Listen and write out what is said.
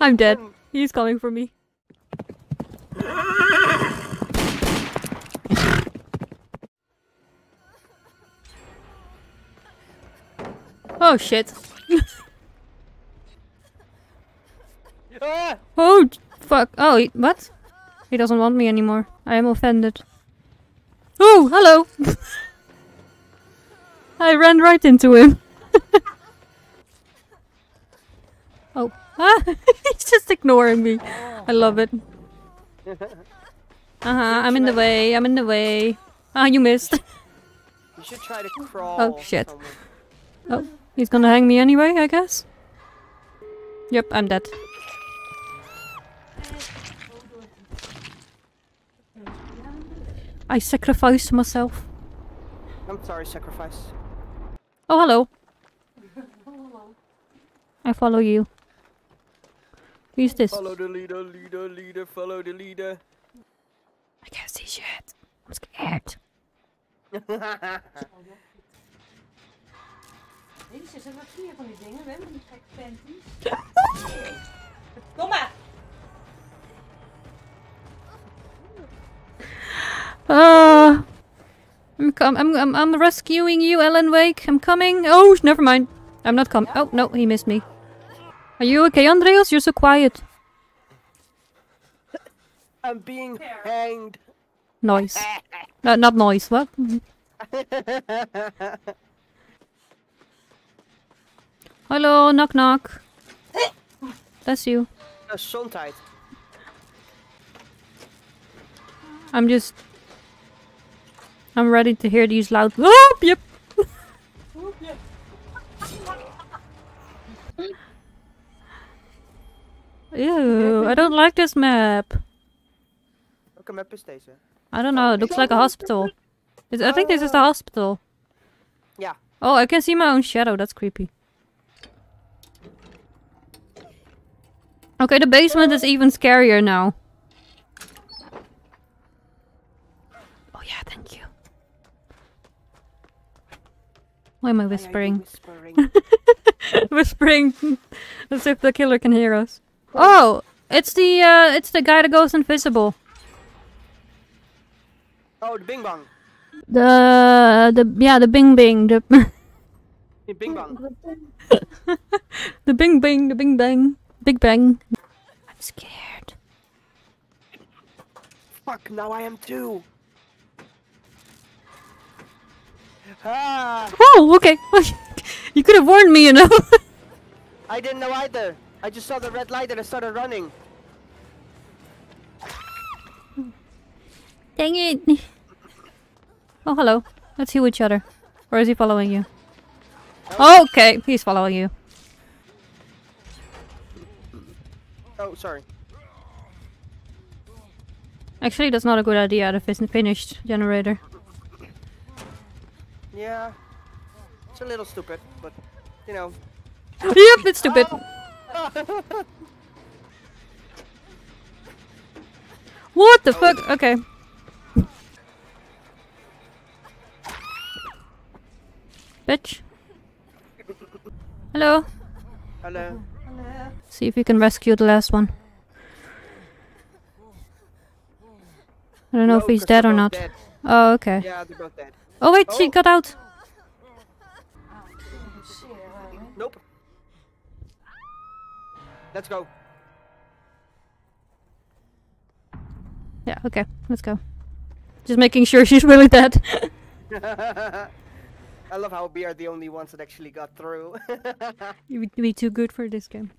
I'm dead. He's coming for me. oh shit. Oh fuck. Oh, he- what? He doesn't want me anymore. I am offended. Oh, hello. I ran right into him. oh. He's just ignoring me. I love it. Uh-huh, I'm in the way, I'm in the way. Ah, you missed. You should try to crawl. Oh, shit. somewhere. Oh, he's gonna hang me anyway, I guess. Yep, I'm dead. I sacrificed myself. I'm sorry, sacrifice. Oh, hello. I follow you. Who's this? Follow the leader, leader, leader, follow the leader. I can't see shit. I'm scared. Jezus, en wat zie je van die dingen? We hebben die gekke panties. Kom maar! Ah, I'm, com- I'm, I'm, I'm rescuing you, Alan Wake. I'm coming. Oh, never mind. I'm not coming. Oh, no, he missed me. Are you okay, Andreas? You're so quiet. I'm being hanged. Noise. No, not noise. What? Hello, knock knock. That's you. Gezondheid. I'm just. I'm ready to hear these loud. Oh, yep. Ew, I don't like this map. Welke map is deze? I don't know, it looks like a hospital. Is- I think this is the oh. hospital. Yeah. Oh, I can see my own shadow, that's creepy. Okay, the basement is even scarier now. Oh yeah, thank you. Why am I Why whispering? whispering? whispering as if the killer can hear us. Oh, it's the uh, it's the guy that goes invisible. oh, the Bing Bang. The the yeah the Bing Bing the The Bing Bang. the Bing Bing the Bing Bang Big Bang. I'm scared. Fuck, now I am too. Ah, Oh, okay. you could have warned me, you know. I didn't know either. I just saw the red light and I started running. Dang it. Oh, hello. Let's heal each other. Or is he following you? Oh, okay, he's following you. Oh, sorry. Actually, that's not a good idea. The fin- finished generator. Yeah. It's a little stupid, but you know. yep, it's stupid. What the fuck? Okay. Bitch. Hello. Hello. See if you can rescue the last one. I don't know No, if he's dead or not. dead. Oh, okay. Yeah, they're both dead. Oh wait, she Oh. got out. Let's go. Yeah, okay, let's go. Just making sure she's really dead. I love how we are the only ones that actually got through. you would be too good for this game.